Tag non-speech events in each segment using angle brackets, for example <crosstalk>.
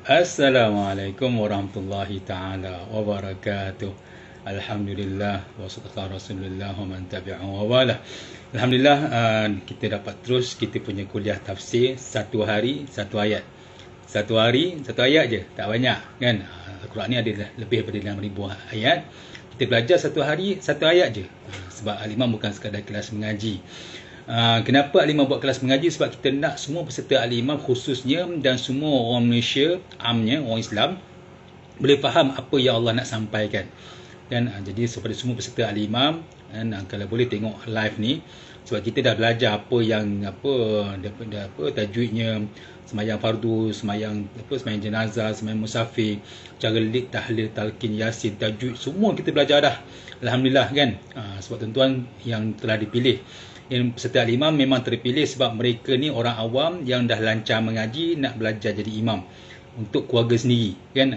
Assalamualaikum warahmatullahi taala wabarakatuh. Alhamdulillah wa sallallahu rasulullah wa man tabi'ahu wa wala. Alhamdulillah uh, kita dapat terus kita punya kuliah tafsir satu hari satu ayat. Satu hari satu ayat je, tak banyak kan. Uh, Al-Quran ni ada lebih daripada 6000 ayat. Kita belajar satu hari satu ayat je. Uh, sebab al-imam bukan sekadar kelas mengaji. Uh, kenapa Al-Imam buat kelas mengaji? Sebab kita nak semua peserta Al-Imam khususnya dan semua orang Malaysia, amnya, orang Islam boleh faham apa yang Allah nak sampaikan. Dan uh, jadi kepada semua peserta Al-Imam dan uh, kalau boleh tengok live ni sebab kita dah belajar apa yang apa daripada apa tajwidnya semayang fardu, semayang apa semayang jenazah, semayang musafir, cara lik tahlil talqin yasin tajwid semua kita belajar dah. Alhamdulillah kan. Uh, sebab tuan-tuan yang telah dipilih peserta imam memang terpilih sebab mereka ni orang awam yang dah lancar mengaji nak belajar jadi imam. Untuk keluarga sendiri kan?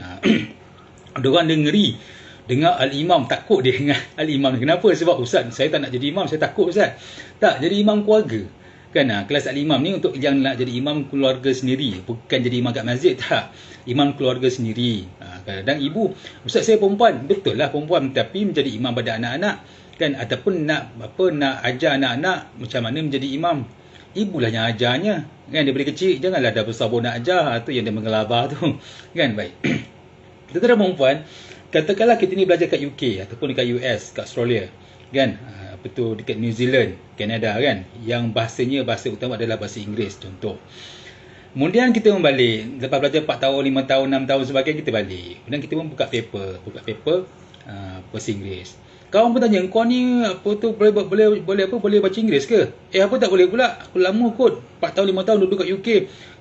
<clears throat> Ada orang dia ngeri. Dengar al-imam takut dia dengan <laughs> al-imam kenapa? Sebab ustaz saya tak nak jadi imam saya takut ustaz. Tak jadi imam keluarga. Kan? Ha, kelas al-imam ni untuk yang nak jadi imam keluarga sendiri bukan jadi imam kat masjid. Tak <laughs> imam keluarga sendiri. Ha, kadang ibu ustaz saya perempuan. Betul lah perempuan. Tapi menjadi imam pada anak-anak kan? Ataupun nak apa nak ajar anak-anak macam mana menjadi imam. Ibulah yang ajarnya. Kan? Daripada kecil janganlah dah besar pun nak ajar tu yang dia mengelabah tu. <coughs> Kan? Baik. <coughs> Tetapi perempuan katakanlah kita ni belajar kat UK ataupun dekat US kat Australia. Kan? Ha, apa tu dekat New Zealand Canada kan? Yang bahasanya bahasa utama adalah bahasa Inggeris contoh. Kemudian kita membalik Lepas belajar 4 tahun, 5 tahun, 6 tahun sebagainya Kita balik. Kemudian kita pun buka paper. Buka paper uh, Bahasa Inggeris Kawan pun tanya, kau ni apa tu boleh boleh boleh apa boleh baca Inggeris ke? Eh apa tak boleh pula? Aku lama kot 4 tahun 5 tahun duduk kat UK,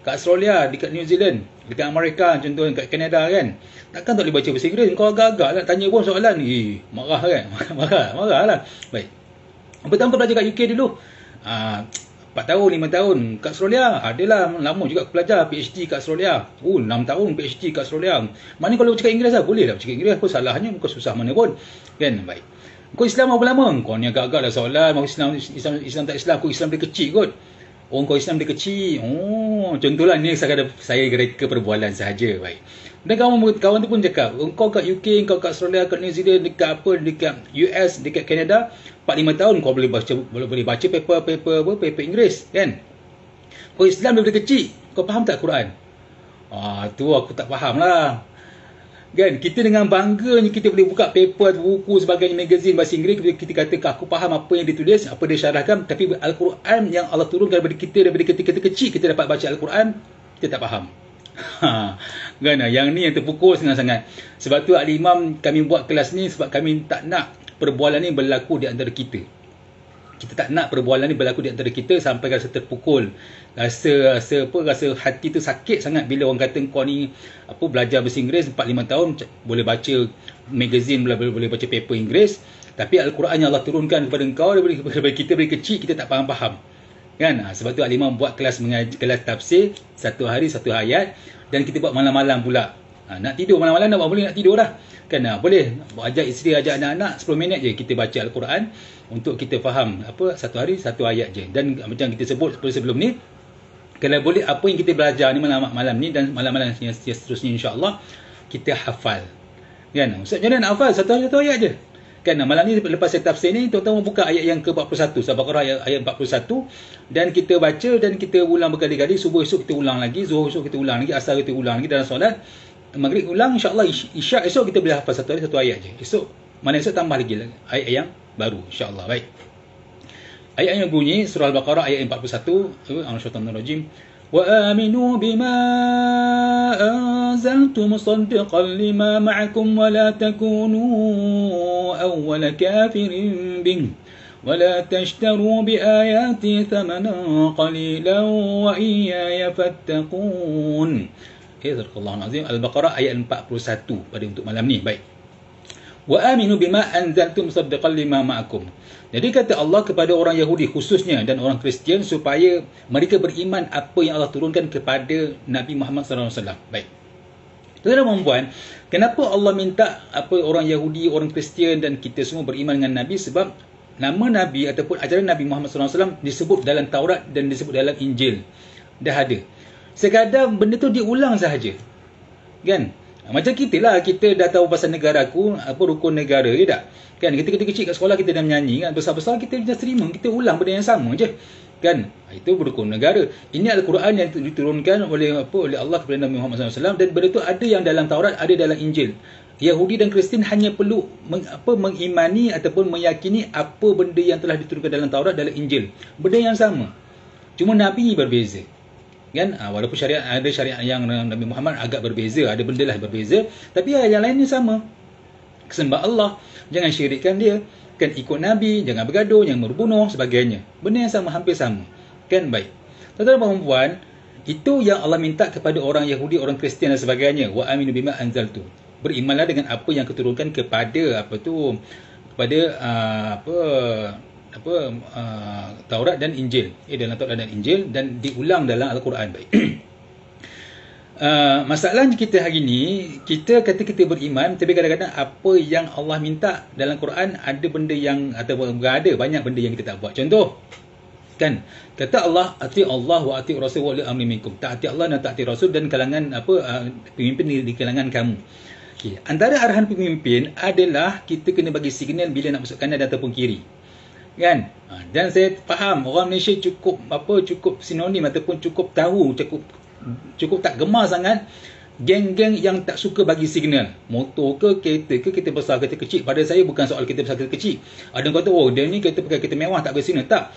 kat Australia, dekat New Zealand, dekat Amerika contohnya kat Canada kan. Takkan tak boleh baca bahasa Inggeris? Kau agak-agak lah tanya pun soalan. Eh, marah kan? <laughs> marah, marah lah. Baik. Betul kau belajar kat UK dulu? Ah, 4 tahun, 5 tahun kat Australia. Adalah lama juga aku belajar PhD kat Australia. Oh, 6 tahun PhD kat Australia. Mana kalau cakap Inggeris lah? Boleh lah cakap Inggeris. Apa salahnya? Bukan susah mana pun. Kan? Baik. Kau Islam berapa lama? Kau ni agak-agak lah soalan. Kau Islam, Islam, Islam tak Islam. Kau Islam dari kecil kot. Orang kau Islam dari kecil. Oh, contohlah ni saya, saya reka perbualan sahaja. Baik. Dan kawan, kawan tu pun cakap, kau kat UK, kau kat Australia, kat New Zealand, dekat apa, dekat US, dekat Canada, 4-5 tahun kau boleh baca boleh, boleh baca paper paper apa paper Inggeris kan kau Islam daripada kecil kau faham tak Quran ah tu aku tak faham lah kan? Kita dengan bangganya kita boleh buka paper buku sebagainya magazine bahasa Inggeris kita, kita kata aku faham apa yang ditulis apa dia syarahkan tapi Al-Quran yang Allah turunkan daripada kita daripada ketika kita kecil kita dapat baca Al-Quran kita tak faham. Ha, kan? Yang ni yang terpukul sangat-sangat. Sebab tu al-imam kami buat kelas ni sebab kami tak nak perbualan ni berlaku di antara kita kita tak nak perbualan ni berlaku di antara kita sampai rasa terpukul. Rasa rasa apa rasa hati tu sakit sangat bila orang kata kau ni apa belajar bahasa Inggeris 4 5 tahun boleh baca magazine boleh boleh baca paper Inggeris. Tapi al-Quran yang Allah turunkan kepada engkau daripada, daripada kita dari kecil kita tak faham-faham. Kan? Ha, sebab tu al-imam buat kelas mengaji kelas tafsir satu hari satu ayat. Dan kita buat malam-malam pula. Ha, nak tidur malam-malam nak boleh nak tidur dah kan boleh. Ajak isteri ajak anak-anak 10 minit je kita baca al-Quran untuk kita faham apa satu hari satu ayat je. Dan macam kita sebut sebelum ni kalau boleh apa yang kita belajar ni malam malam ni dan malam-malam yang seterusnya insya-Allah kita hafal. Kan? Ustaz jangan hafal? Satu ayat satu ayat je. Kan? Malam ni lepas saya tafsir ni tuan-tuan buka ayat yang ke-41 Al-Baqarah ayat, ayat 41 dan kita baca dan kita ulang berkali-kali subuh esok kita ulang lagi zuhur esok kita ulang lagi asar kita ulang lagi dalam solat maghrib ulang insya-Allah isyak esok kita boleh hafal satu ayat satu ayat je esok mana esok tambah lagi ayat yang baru insya-Allah baik. Ayat yang bunyi surah Al-Baqarah ayat 41 Al-Syaitanir Rajim wa aminu bima anzaltu musaddiqan lima ma'akum wa la takunu awwala kafirin bih ولا تشتروا بآياتي ثمنا قليلا وإياي فاتقون Eh, Allah Azim. Al-Baqarah ayat 41 pada untuk malam ni. Baik wa aminu bima anzaltum musaddiqan lima ma'akum jadi kata Allah kepada orang Yahudi khususnya dan orang Kristian supaya mereka beriman apa yang Allah turunkan kepada Nabi Muhammad wasallam baik Tuan-tuan dan kenapa Allah minta apa orang Yahudi, orang Kristian dan kita semua beriman dengan Nabi sebab nama Nabi ataupun ajaran Nabi Muhammad wasallam disebut dalam Taurat dan disebut dalam Injil. Dah ada. Sekadar benda tu diulang sahaja. Kan? Macam kita lah, kita dah tahu pasal negara aku, apa rukun negara ke tak? Kan, kita kecil kat sekolah kita dah menyanyi kan, besar-besar kita just terima, kita ulang benda yang sama je. Kan? Itu rukun negara. Ini Al-Quran yang diturunkan oleh apa oleh Allah kepada Nabi Muhammad SAW dan benda tu ada yang dalam Taurat, ada dalam Injil. Yahudi dan Kristian hanya perlu meng, apa mengimani ataupun meyakini apa benda yang telah diturunkan dalam Taurat dalam Injil. Benda yang sama. Cuma Nabi berbeza kan? Ha, walaupun syariat ada syariat yang Nabi Muhammad agak berbeza ada benda lah berbeza tapi ya, yang lainnya sama. Sembah Allah jangan syirikkan dia. Kan ikut Nabi jangan bergaduh jangan berbunuh sebagainya. Benda yang sama hampir sama. Kan? Baik. Tuan-tuan puan itu yang Allah minta kepada orang Yahudi orang Kristian dan sebagainya. Wa aminu bima anzaltu. Berimanlah dengan apa yang keturunkan kepada apa tu kepada uh, apa apa uh, Taurat dan Injil. Eh dalam Taurat dan Injil dan diulang dalam Al-Quran baik. <clears throat> uh, masalahnya kita hari ni kita kata kita beriman tapi kadang-kadang apa yang Allah minta dalam Quran ada benda yang atau ada banyak benda yang kita tak buat. Contoh kan kata Allah ati Allah wa ati rasul wa li amri minkum taati Allah dan taati rasul dan kalangan apa uh, pemimpin di, di kalangan kamu okay. antara arahan pemimpin adalah kita kena bagi signal bila nak masuk kanan ataupun kiri kan? Ha, dan saya faham orang Malaysia cukup apa cukup sinonim ataupun cukup tahu cukup cukup tak gemar sangat geng-geng yang tak suka bagi signal. Motor ke kereta ke kita besar kereta kecil. Pada saya bukan soal kita besar kereta kecil. Ada yang kata oh dia ni kereta pakai kereta mewah tak bagi signal. Tak.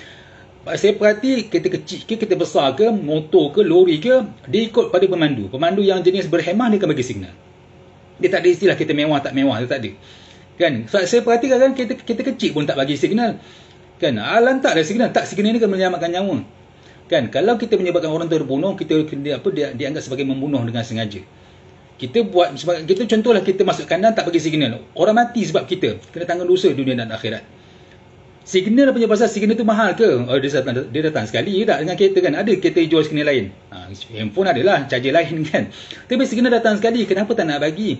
Saya perhati kereta kecil ke kereta besar ke motor ke lori ke dia ikut pada pemandu. Pemandu yang jenis berhemah dia akan bagi signal. Dia tak ada istilah kereta mewah tak mewah dia tak ada. Kan? So, saya perhatikan kan kereta, kereta kecil pun tak bagi signal Kan? Alam tak ada signal. Tak signal ni kan menyelamatkan nyawa. Kan? Kalau kita menyebabkan orang terbunuh, kita dia, apa dia dianggap sebagai membunuh dengan sengaja. Kita buat sebab kita contohlah kita masuk kanan tak bagi signal. Orang mati sebab kita kena tanggung dosa dunia dan akhirat. Signal punya pasal signal tu mahal ke? Oh, dia datang, dia datang sekali tak dengan kereta kan? Ada kereta jual signal lain. Ha, handphone adalah charger lain <laughs> kan. Tapi signal datang sekali, kenapa tak nak bagi?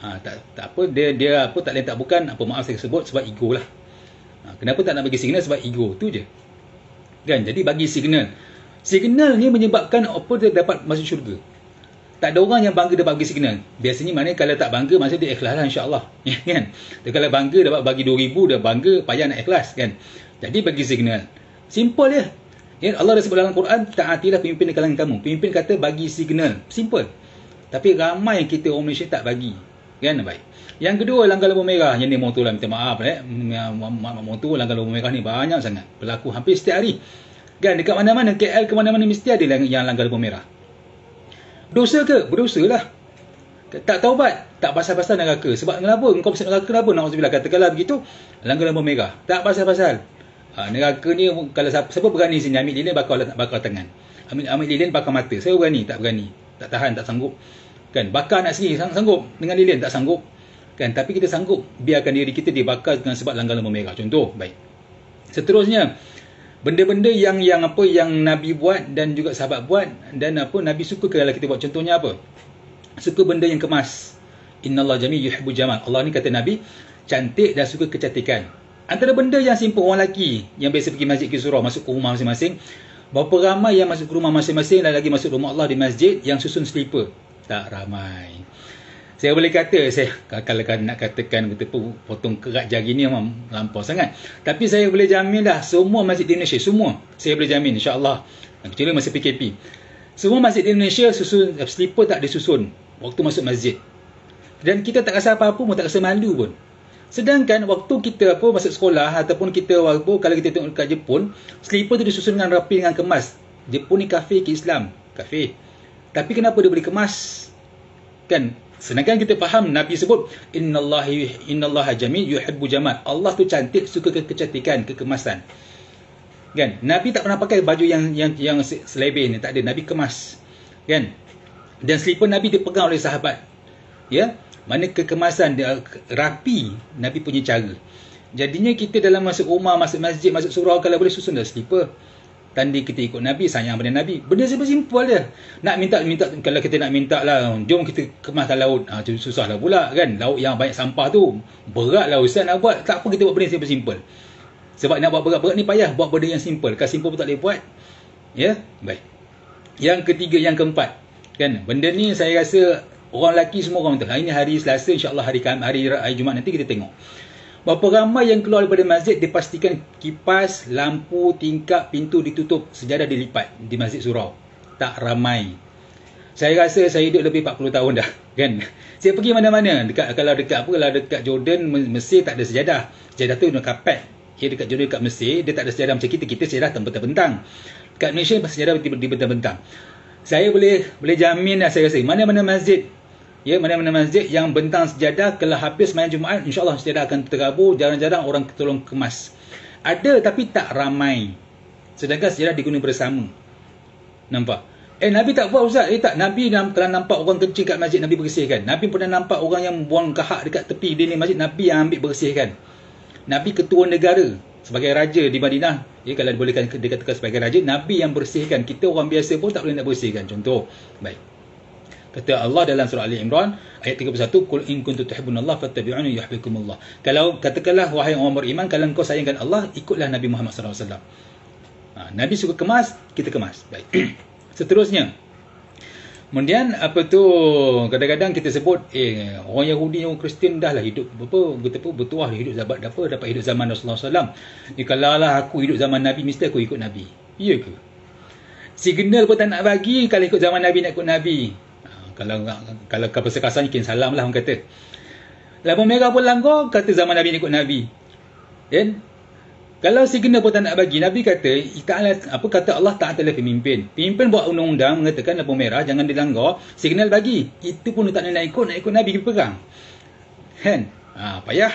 Ha, tak, tak apa dia dia apa tak lain tak bukan apa maaf saya sebut sebab ego lah. Kenapa tak nak bagi signal? Sebab ego. tu je. Kan? Jadi bagi signal. Signal ni menyebabkan apa dia dapat masuk syurga. Tak ada orang yang bangga dapat bagi signal. Biasanya mana kalau tak bangga, masa dia ikhlas lah insyaAllah. <laughs> Ya, kan? Dan kalau bangga dapat bagi 2000, dah bangga, payah nak ikhlas. Kan? Jadi bagi signal. Simple. Ya, Allah dah sebut dalam Quran, taatilah pemimpin di kalangan kamu. Pemimpin kata bagi signal. Simple. Tapi ramai kita orang Malaysia tak bagi. Kan? Baik. Yang kedua langgar lampu merah. Yang ni motor lah minta maaf eh. Motor langgar lampu merah ni banyak sangat. Berlaku hampir setiap hari. Kan dekat mana-mana KL ke mana-mana mesti ada yang langgar lampu merah. Dosa ke? Berdosa lah. Tak taubat. Tak pasal-pasal neraka. Sebab kenapa? Engkau pasal neraka kenapa? Nak katakanlah begitu. Langgar lampu merah. Tak pasal-pasal. Ha, neraka ni kalau siapa, siapa berani sini ambil lilin bakal bakal tangan. Ambil, ambil lilin bakal mata. Saya berani. Tak berani. Tak tahan. Tak sanggup. Kan? Bakar nak sendiri. Sanggup. Dengan lilin. Tak sanggup kan tapi kita sanggup biarkan diri kita dibakar dengan sebab langgar lampu merah contoh baik seterusnya benda-benda yang yang apa yang nabi buat dan juga sahabat buat dan apa nabi suka kalau kita buat contohnya apa suka benda yang kemas innallaha jami yuhibbu jamal Allah ni kata nabi cantik dan suka kecantikan antara benda yang simple orang lelaki yang biasa pergi masjid ke surau masuk ke rumah masing-masing berapa ramai yang masuk ke rumah masing-masing dan lagi masuk rumah Allah di masjid yang susun slipper tak ramai. Saya boleh kata saya kalau nak katakan kita potong kerat jari ni memang lampau sangat. Tapi saya boleh jamin dah semua masjid di Indonesia semua. Saya boleh jamin insyaAllah. Kecuali masa PKP semua masjid di Indonesia susun slipper tak disusun waktu masuk masjid. Dan kita tak rasa apa-apa pun tak rasa malu pun. Sedangkan waktu kita apa masuk sekolah ataupun kita waktu kalau kita tengok dekat Jepun slipper tu disusun dengan rapi dengan kemas. Jepun ni kafe ke Islam? Kafe tapi kenapa dia boleh kemas kan Sedangkan kita faham Nabi sebut innallaha innallaha jamil yuhibbu jamal. Allah tu cantik, suka ke kecantikan, kekemasan. Kan? Nabi tak pernah pakai baju yang yang yang selebih ni, tak ada. Nabi kemas. Kan? Dan slipper Nabi dipegang oleh sahabat. Ya? Mana kekemasan dia rapi Nabi punya cara. Jadinya kita dalam masuk rumah, masuk masjid, masuk surau kalau boleh susun dah slipper tanda kita ikut Nabi, sayang pada Nabi. Benda simple simple dia. Nak minta, minta kalau kita nak minta lah, jom kita kemaskan laut. Ha, susah lah pula kan. Laut yang banyak sampah tu. Berat lah Ustaz nak buat. Tak apa kita buat benda simple simple. Sebab nak buat berat-berat ni payah. Buat benda yang simple. Kalau simple pun tak boleh buat. Ya, baik. Yang ketiga, yang keempat. Kan, benda ni saya rasa Orang lelaki semua orang tu. Hari ni hari Selasa, insyaAllah hari, hari, hari Jumaat nanti kita tengok. Berapa ramai yang keluar daripada masjid, dipastikan kipas, lampu, tingkap, pintu ditutup, sejadah dilipat di masjid surau. Tak ramai. Saya rasa saya hidup lebih 40 tahun dah. kan? Saya pergi mana-mana. Dekat Kalau dekat apa? Kalau dekat Jordan, Mesir tak ada sejadah. Sejadah tu dengan kapet. Ya, dekat Jordan, dekat Mesir, dia tak ada sejadah macam kita. Kita sejadah terbentang-bentang. Dekat Malaysia, sejadah dibentang-bentang. Saya boleh boleh jamin lah saya rasa. Mana-mana masjid Ya, mana-mana masjid yang bentang sejadah kalau habis main Jumaat, insya-Allah sejadah akan tergabur, jarang-jarang orang tolong kemas. Ada tapi tak ramai. Sedangkan sejadah digunakan bersama. Nampak? Eh Nabi tak buat ustaz. Eh tak, Nabi telah nampak orang kecil kat masjid Nabi bersihkan. Nabi pernah nampak orang yang buang kahak dekat tepi dinding masjid Nabi yang ambil bersihkan. Nabi ketua negara sebagai raja di Madinah. Ya kalau dibolehkan dikatakan sebagai raja, Nabi yang bersihkan. Kita orang biasa pun tak boleh nak bersihkan. Contoh. Baik. Kata Allah dalam surah Ali Imran ayat 31, "Qul in kuntum tuhibbunallaha fattabi'uni yuhibbukumullah." Kalau katakanlah wahai orang beriman, kalau engkau sayangkan Allah, ikutlah Nabi Muhammad sallallahu alaihi wasallam. Ha, Nabi suka kemas, kita kemas. Baik. <clears throat> Seterusnya. Kemudian apa tu kadang-kadang kita sebut eh orang Yahudi orang Kristian dah lah hidup apa kita apa bertuah hidup zaman apa dapat hidup zaman Rasulullah SAW. Ni kalau lah aku hidup zaman Nabi mesti aku ikut Nabi. Iya ke? Signal pun tak nak bagi kalau ikut zaman Nabi nak ikut Nabi kalau kalau kapal sekasar mungkin salam lah orang kata. Lampu merah pun langgar kata zaman Nabi ni ikut Nabi. Kan? Kalau signal pun tak nak bagi Nabi kata Ta'ala, apa kata Allah Ta'ala adalah pemimpin. Pemimpin buat undang-undang mengatakan lampu merah jangan dilanggar signal bagi. Itu pun tak nak ikut nak ikut Nabi pergi perang. Kan? Ha, payah.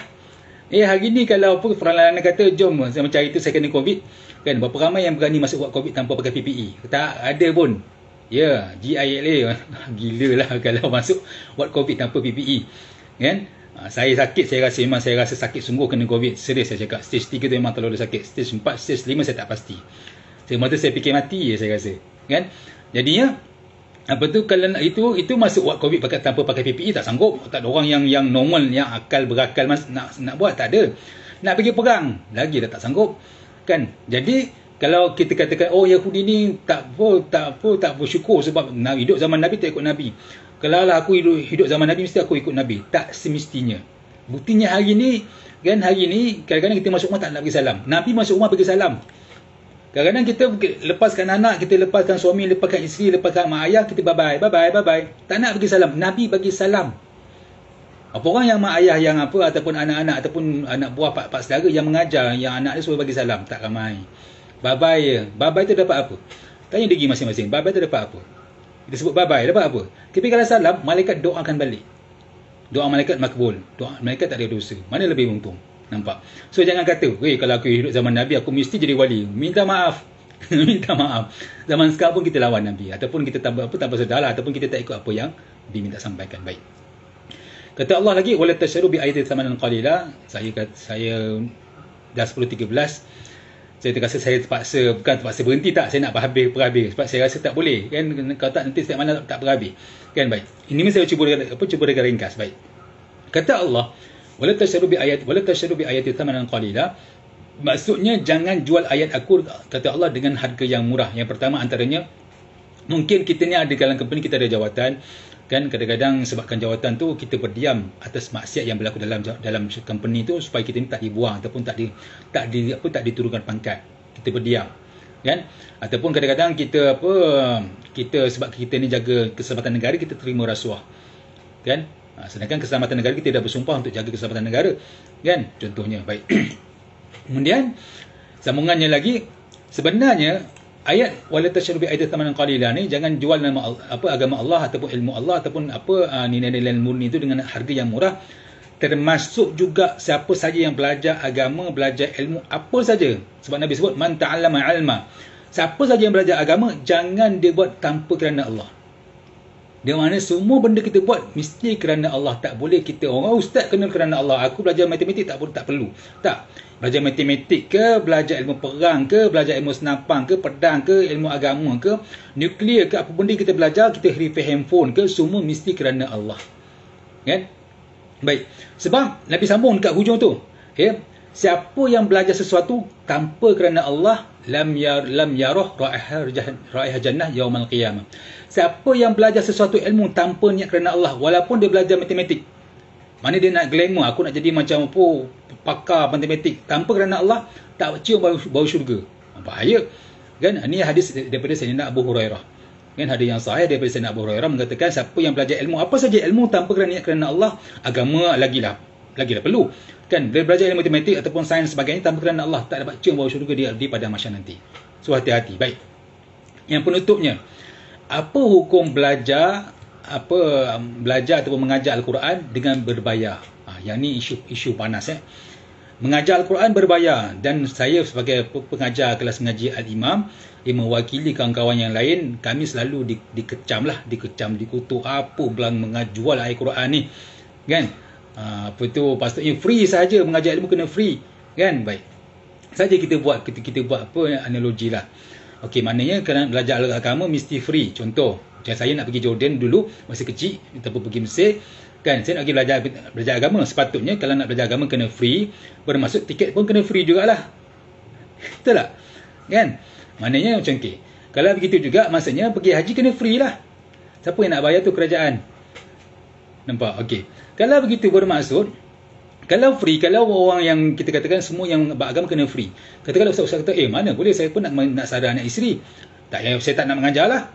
Eh hari ni kalau apa peralahan kata jom saya mencari itu saya kena covid. Kan? Berapa ramai yang berani masuk buat covid tanpa pakai PPE tak ada pun Ya, GILA <laughs> gila lah <laughs> kalau masuk buat COVID tanpa PPE. Kan? Ha, saya sakit, saya rasa memang saya rasa sakit sungguh kena COVID. Serius saya cakap. Stage 3 tu memang terlalu sakit. Stage 4, stage 5 saya tak pasti. Saya mata saya fikir mati je saya rasa. Kan? Jadinya, apa tu kalau nak itu itu masuk buat covid pakai tanpa pakai PPE tak sanggup tak ada orang yang yang normal yang akal berakal mas, nak nak buat tak ada nak pergi perang lagi dah tak sanggup kan jadi kalau kita katakan oh Yahudi ni tak apa tak apa tak bersyukur sebab hidup zaman Nabi tak ikut Nabi. Kalau lah aku hidup hidup zaman Nabi mesti aku ikut Nabi. Tak semestinya. Buktinya hari ni kan hari ni kadang-kadang kita masuk rumah tak nak bagi salam. Nabi masuk rumah bagi salam. Kadang-kadang kita lepaskan anak, kita lepaskan suami, lepaskan isteri, lepaskan mak ayah, kita bye-bye, bye-bye, bye-bye. Tak nak bagi salam. Nabi bagi salam. Apa orang yang mak ayah yang apa ataupun anak-anak ataupun anak buah pak-pak saudara yang mengajar yang anak dia suruh bagi salam, tak ramai. Babai ya. Babai tu dapat apa? Tanya diri masing-masing. Babai tu dapat apa? Kita sebut babai dapat apa? Tapi kalau salam, malaikat doakan balik. Doa malaikat makbul. Doa malaikat tak ada dosa. Mana lebih untung? Nampak? So jangan kata, "Weh, kalau aku hidup zaman Nabi, aku mesti jadi wali." Minta maaf. <laughs> Minta maaf. Zaman sekarang pun kita lawan Nabi ataupun kita tak apa tak bersedar lah, ataupun kita tak ikut apa yang diminta sampaikan. Baik. Kata Allah lagi, "Wala tasharu bi ayati thamanan qalila." Saya kata saya dah 10 13 saya terasa saya terpaksa bukan terpaksa berhenti tak? Saya nak berhabis berhabis. Sebab saya rasa tak boleh kan? Kalau tak nanti setiap mana tak berhabis. Kan? Baik. Ini mesti saya cuba apa cuba dengan ringkas. Baik. Kata Allah wala tasharu bi ayat wala tasharu bi ayati thamanan qalila. Maksudnya jangan jual ayat aku kata Allah dengan harga yang murah. Yang pertama antaranya mungkin kita ni ada dalam company kita ada jawatan kan kadang-kadang sebabkan jawatan tu kita berdiam atas maksiat yang berlaku dalam dalam company tu supaya kita ni tak dibuang ataupun tak di tak di apa tak diturunkan pangkat. Kita berdiam. Kan? Ataupun kadang-kadang kita apa kita sebab kita ni jaga keselamatan negara kita terima rasuah. Kan? Ha, sedangkan keselamatan negara kita dah bersumpah untuk jaga keselamatan negara. Kan? Contohnya baik. <clears throat> Kemudian sambungannya lagi sebenarnya ayat wala tashrubi ayat tamanan qalila ni jangan jual nama apa agama Allah ataupun ilmu Allah ataupun apa uh, nilai-nilai murni itu dengan harga yang murah. Termasuk juga siapa saja yang belajar agama belajar ilmu apa saja. Sebab Nabi sebut man ta'allama ilma siapa saja yang belajar agama jangan dia buat tanpa kerana Allah. Dia mana semua benda kita buat mesti kerana Allah. Tak boleh kita orang ustaz kena kerana Allah aku belajar matematik tak tak perlu. Tak Belajar matematik ke, belajar ilmu perang ke, belajar ilmu senapang ke, pedang ke, ilmu agama ke, nuklear ke, apa benda kita belajar, kita repair handphone ke, semua mesti kerana Allah. Kan? Baik. Sebab Nabi sambung dekat hujung tu. Ya. Siapa yang belajar sesuatu tanpa kerana Allah lam yar lam yarah raihah jannah yaumal qiyamah. Siapa yang belajar sesuatu ilmu tanpa niat kerana Allah walaupun dia belajar matematik. Mana dia nak glamour aku nak jadi macam apa pakar matematik tanpa kerana Allah tak cium bau, bau syurga. Bahaya. Kan? Ini hadis daripada Sayyidina Abu Hurairah. Kan hadis yang sahih daripada Sayyidina Abu Hurairah mengatakan siapa yang belajar ilmu apa saja ilmu tanpa kerana kerana Allah agama lagilah lagilah perlu. Kan dia belajar ilmu matematik ataupun sains sebagainya tanpa kerana Allah tak dapat cium bau syurga dia di pada masa nanti. So hati-hati. Baik. Yang penutupnya apa hukum belajar apa belajar ataupun mengajar al-Quran dengan berbayar. Ha, yang ni isu isu panas eh. Mengajar Al-Quran berbayar. Dan saya sebagai pengajar kelas mengaji Al-Imam yang mewakili kawan-kawan yang lain kami selalu di, dikecam lah. Dikecam dikutuk apa belang mengajual Al-Quran ni. Kan? Ha, apa tu? Patutnya free saja mengajar ilmu kena free. Kan? Baik. Saja kita buat kita, kita buat apa analogi lah. Okey, maknanya kerana belajar agama mesti free. Contoh, macam saya nak pergi Jordan dulu, masa kecil, ataupun pergi Mesir, kan, saya nak pergi belajar, belajar agama. Sepatutnya, kalau nak belajar agama, kena free. Bermaksud, tiket pun kena free jugalah. Betul tak? Kan? Maknanya macam, okey. Kalau begitu juga, maksudnya, pergi haji kena free lah. Siapa yang nak bayar tu kerajaan? Nampak? Okey. Kalau begitu bermaksud, kalau free, kalau orang yang kita katakan semua yang beragama kena free. Katakanlah ustaz-ustaz kata, eh mana boleh saya pun nak nak sadar anak isteri. Tak ya, saya tak nak mengajar lah.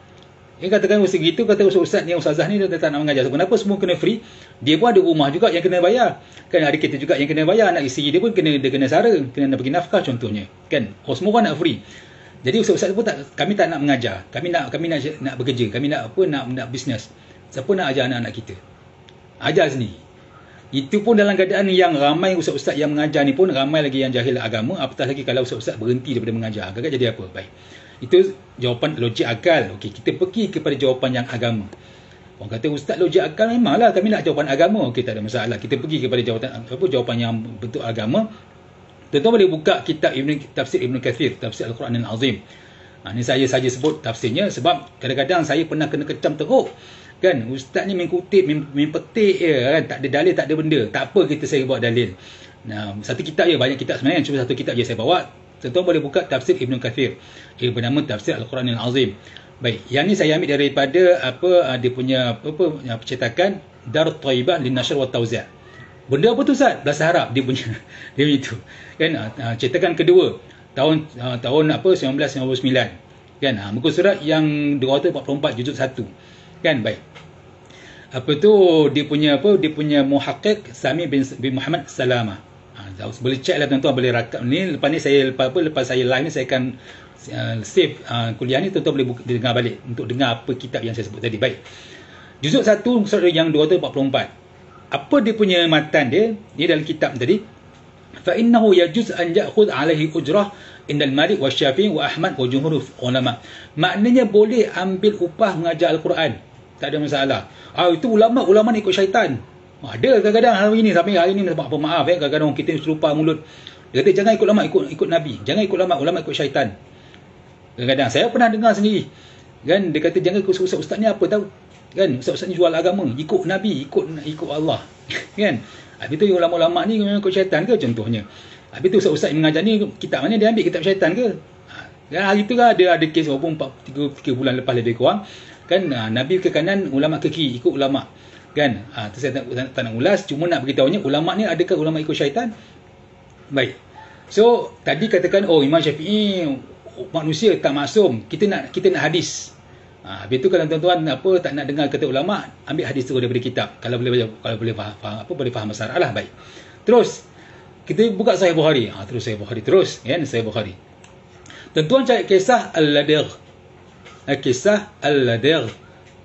Yang katakan ustaz gitu, kata ustaz-ustaz ni, ustazah ni dia tak nak mengajar. So, kenapa semua kena free? Dia pun ada rumah juga yang kena bayar. Kan ada kita juga yang kena bayar. Anak isteri dia pun kena dia kena sara. Kena nak bagi nafkah contohnya. Kan? Oh, semua orang nak free. Jadi ustaz-ustaz pun tak, kami tak nak mengajar. Kami nak kami nak nak bekerja. Kami nak apa? Nak nak bisnes. Siapa nak ajar anak-anak kita? Ajar sendiri. Itu pun dalam keadaan yang ramai ustaz-ustaz yang mengajar ni pun ramai lagi yang jahil agama. Apatah lagi kalau ustaz-ustaz berhenti daripada mengajar. Agak jadi apa? Baik. Itu jawapan logik akal. Okey, kita pergi kepada jawapan yang agama. Orang kata ustaz logik akal memanglah kami nak jawapan agama. Okey, tak ada masalah. Kita pergi kepada jawapan apa jawapan yang bentuk agama. Tentu boleh buka kitab Ibn Tafsir Ibn Kathir, Tafsir Al-Quran Al-Azim. Ha, ini saya saja sebut tafsirnya sebab kadang-kadang saya pernah kena kecam teruk kan ustaz ni main kutip main, main petik je kan tak ada dalil tak ada benda tak apa kita saya buat dalil nah satu kitab je banyak kitab sebenarnya cuma satu kitab je saya bawa tuan boleh buka tafsir Ibn Kathir. Ia bernama tafsir Al-Quran Al-Azim. Baik yang ni saya ambil daripada apa ah, dia punya apa, apa yang percetakan Dar Taibah Lin Nashr wa Tawzi' benda apa tu Ustaz? Bahasa Arab dia punya <laughs> dia punya itu kan uh, cetakan kedua tahun tahun apa 1999 kan muka surat yang 244 juzuk 1 kan baik. Apa tu dia punya apa dia punya muhaqqiq Sami bin, bin Muhammad Salama ha, boleh check lah tuan-tuan boleh rakam ni. Lepas ni saya lepas apa lepas saya live ni saya akan uh, save uh, kuliah ni. Tuan-tuan boleh buka, dengar balik untuk dengar apa kitab yang saya sebut tadi. Baik. Juzuk 1 surat yang 244 apa dia punya matan dia? Ni dalam kitab tadi. Fa innahu yajuz an ya'khudh alaihi ujrah indal malik wa syafi'i wa ahmad wa jumhur ulama. Maknanya boleh ambil upah mengajar al-Quran. Tak ada masalah. Ah itu ulama ulama ikut syaitan. Ada kadang-kadang hari ini sampai hari ini apa maaf eh kadang-kadang kita serupa mulut. Dia kata jangan ikut ulama ikut ikut nabi. Jangan ikut ulama ulama ikut syaitan. Kadang-kadang saya pernah dengar sendiri. Kan dia kata jangan ikut ustaz-ustaz ni apa tahu. Kan ustaz-ustaz ni jual agama, ikut nabi, ikut ikut Allah. <laughs> kan? Habis tu ulama-ulama ni memang ikut syaitan ke contohnya. Habis tu ustaz-ustaz yang mengajar ni kitab mana dia ambil kitab syaitan ke? Dan hari tu kan ada ada kes walaupun 4 3, 3 bulan lepas lebih kurang kan uh, nabi ke kanan ulama ke kiri ikut ulama kan? Uh, tu saya tak, tak, tak nak ulas cuma nak beritahunya ulama ni adakah ulama ikut syaitan? Baik. So tadi katakan oh imam syafi'i manusia tak maksum. Kita nak kita nak hadis. Ha, habis tu kalau tuan-tuan apa tak nak dengar kata ulama ambil hadis tu daripada kitab. Kalau boleh kalau boleh faham, faham apa boleh faham masalah lah baik. Terus kita buka sahih bukhari. Ha, terus sahih bukhari terus kan? Sahih bukhari. Tuan-tuan cari kisah al-ladir kisah Al-Ladir.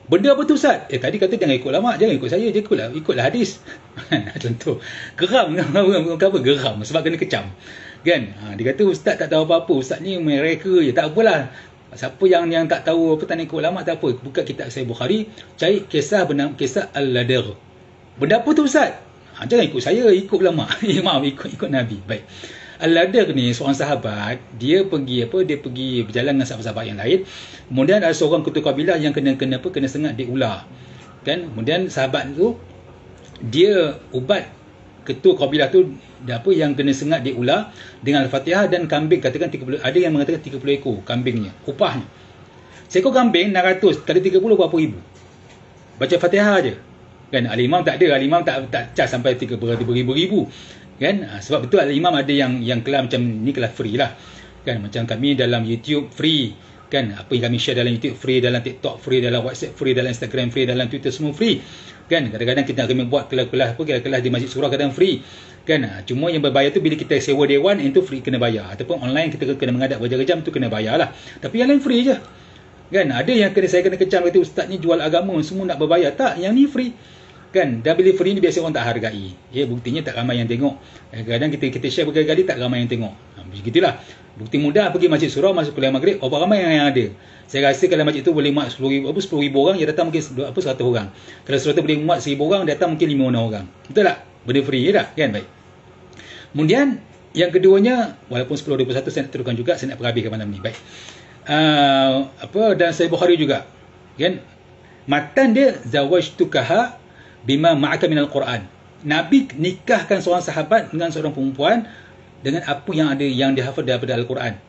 Benda apa tu Ustaz? Eh tadi kata jangan ikut lama, jangan ikut saya, je ikutlah, ikutlah hadis. <laughs> Contoh, geram <laughs> apa geram sebab kena kecam. Kan? Ha, dia kata ustaz tak tahu apa-apa, ustaz ni mereka je, tak apalah. Siapa yang yang tak tahu apa tak ikut lama tak apa, buka kitab saya Bukhari, cari kisah bernama kisah Al-Ladir. Benda apa tu ustaz? Ha, jangan ikut saya, ikut lama. <laughs> Maaf, ikut ikut Nabi. Baik. Al-Ladar ni seorang sahabat, dia pergi apa? Dia pergi berjalan dengan sahabat-sahabat yang lain. Kemudian ada seorang ketua kabilah yang kena kena apa? Kena sengat di ular. Kan? Kemudian sahabat tu dia ubat ketua kabilah tu dia apa yang kena sengat di ular dengan Al-Fatihah dan kambing katakan 30 ada yang mengatakan 30 ekor kambingnya upahnya seekor kambing 600 kali 30 berapa ribu baca Fatihah aja kan al-imam tak ada al-imam tak tak cas sampai 30 ribu-ribu kan? Ha, sebab betul al-imam ada yang yang kelas macam ni kelas free lah. Kan? Macam kami dalam YouTube free. Kan? Apa yang kami share dalam YouTube free dalam TikTok free dalam WhatsApp free dalam Instagram free dalam Twitter semua free. Kan? Kadang-kadang kita akan buat kelas-kelas apa kelas-kelas di masjid surah kadang free. Kan? Ha, cuma yang berbayar tu bila kita sewa dewan itu free kena bayar. Ataupun online kita kena mengadap berjam-jam tu kena bayar lah. Tapi yang lain free je. Kan? Ada yang kena saya kena kecam kata ustaz ni jual agama semua nak berbayar. Tak yang ni free kan bila free ni biasa orang tak hargai. Ya buktinya tak ramai yang tengok. Kadang-kadang kita kita share berkali-kali tak ramai yang tengok. Ha, begitulah bukti mudah pergi masjid surau masuk kuliah maghrib berapa ramai yang, yang ada? Saya rasa kalau masjid tu boleh muat 10 ribu, apa 10 ribu orang dia datang mungkin apa 100 orang. Kalau 100 boleh muat 1000 orang datang mungkin 5 orang. Betul tak? Benda free ya tak kan? Baik. Kemudian yang keduanya walaupun 10 21 saya nak teruskan juga saya nak perhabiskan malam ni. Baik. Uh, apa dan saya Bukhari juga kan? Matan dia zawajtukaha bima ma'aka minal Quran. Nabi nikahkan seorang sahabat dengan seorang perempuan dengan apa yang ada yang dihafal daripada Al-Quran.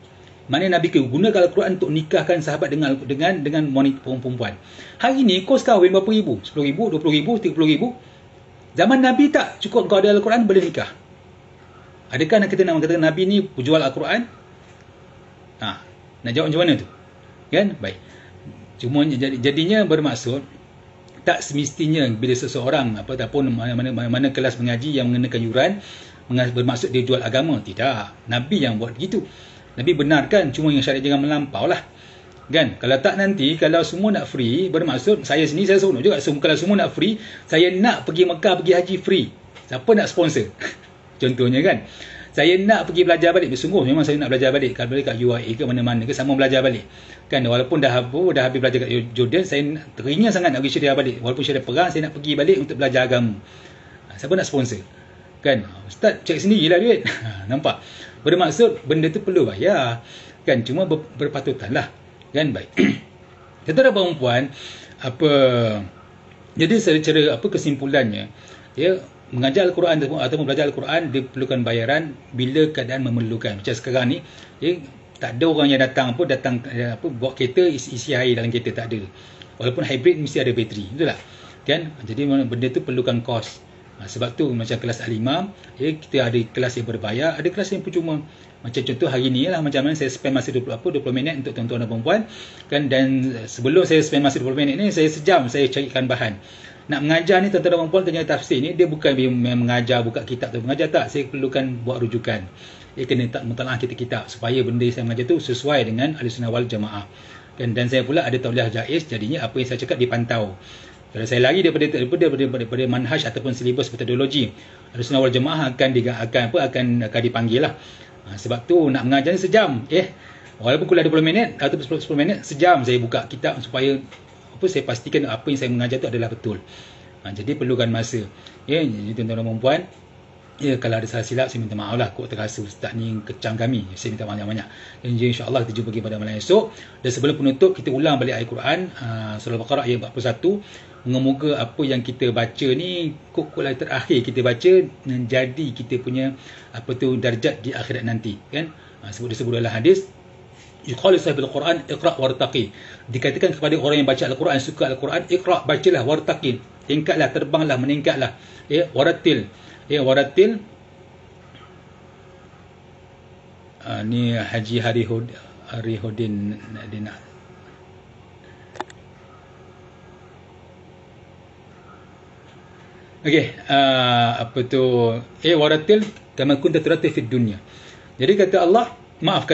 Mana Nabi gunakan Al-Quran untuk nikahkan sahabat dengan dengan dengan wanita perempuan. Hari ini kos kahwin berapa ribu? 10 ribu, 20 ribu, 30 ribu. Zaman Nabi tak cukup kau ada Al-Quran boleh nikah. Adakah nak kita nak kata Nabi ni jual Al-Quran? Ha, nak jawab macam mana tu? Kan? Baik. Cuma jadinya bermaksud tak semestinya bila seseorang apa ataupun mana mana mana, mana kelas mengaji yang mengenakan yuran bermaksud dia jual agama. Tidak. Nabi yang buat begitu. Nabi benarkan cuma yang syariat jangan melampau lah. Kan? Kalau tak nanti kalau semua nak free bermaksud saya sini saya seronok juga. Semua kalau semua nak free saya nak pergi Mekah pergi haji free. Siapa nak sponsor? <laughs> Contohnya kan saya nak pergi belajar balik. Bersungguh memang saya nak belajar balik. Kalau boleh kat UAE ke mana-mana ke sama belajar balik. Kan walaupun dah apa dah habis belajar kat Jordan saya teringin sangat nak pergi syariah balik. Walaupun syariah perang saya nak pergi balik untuk belajar agama. Ha, siapa nak sponsor? Kan ustaz cek sendiri lah duit. <laughs> Ha, nampak? Bermaksud benda tu perlu bayar. Kan cuma ber, berpatutan lah kan baik. <clears throat> Tentara perempuan apa jadi secara apa kesimpulannya ya mengajar Al-Quran ataupun belajar Al-Quran dia perlukan bayaran bila keadaan memerlukan. Macam sekarang ni, ya, tak ada orang yang datang apa datang eh, apa bawa kereta isi, isi air dalam kereta tak ada. Walaupun hybrid mesti ada bateri. Betul tak? Kan? Jadi benda tu perlukan kos. Ha, sebab tu macam kelas alimam, ya, kita ada kelas yang berbayar, ada kelas yang percuma. Macam contoh hari ni lah macam mana saya spend masa 20 apa 20 minit untuk tuan-tuan dan perempuan kan dan sebelum saya spend masa 20 minit ni saya sejam saya carikan bahan nak mengajar ni tuan-tuan dan puan-puan tanya tafsir ni dia bukan mengajar buka kitab tu. Mengajar tak saya perlukan buat rujukan. Dia kena tak mutalaah kita kitab supaya benda yang saya mengajar tu sesuai dengan ahli sunnah wal jamaah. Dan, dan saya pula ada tauliah jaiz jadinya apa yang saya cakap dipantau. Kalau saya lari daripada daripada, daripada, daripada, manhaj ataupun silibus metodologi ahli sunnah wal jamaah akan diga, akan apa akan akan dipanggil lah. Ha, sebab tu nak mengajar ni sejam eh. Walaupun kuliah 20 minit atau 10, 10 minit sejam saya buka kitab supaya apa saya pastikan apa yang saya mengajar itu adalah betul. Ha, jadi perlukan masa. Ya, jadi tuan-tuan dan puan ya kalau ada salah silap saya minta maaf lah kok terasa ustaz ni kecam kami. Saya minta maaf banyak-banyak. Dan insya-Allah kita jumpa lagi pada malam esok. Dan sebelum penutup kita ulang balik ayat Quran uh, surah Al-Baqarah ayat 41. Moga-moga apa yang kita baca ni kok-kok lah terakhir kita baca menjadi kita punya apa tu darjat di akhirat nanti kan. Uh, sebut disebut dalam hadis yuqalu sahibil Quran iqra wartaqi. Dikatakan kepada orang yang baca Al-Quran suka Al-Quran, iqra bacalah wartaqi. Tingkatlah terbanglah meningkatlah. Ya waratil. Ya waratil. Uh, ni Haji Harihud Harihudin dia nak Okey, uh, apa tu? Eh waratil kama kunta turatil fid dunya. Jadi kata Allah, maaf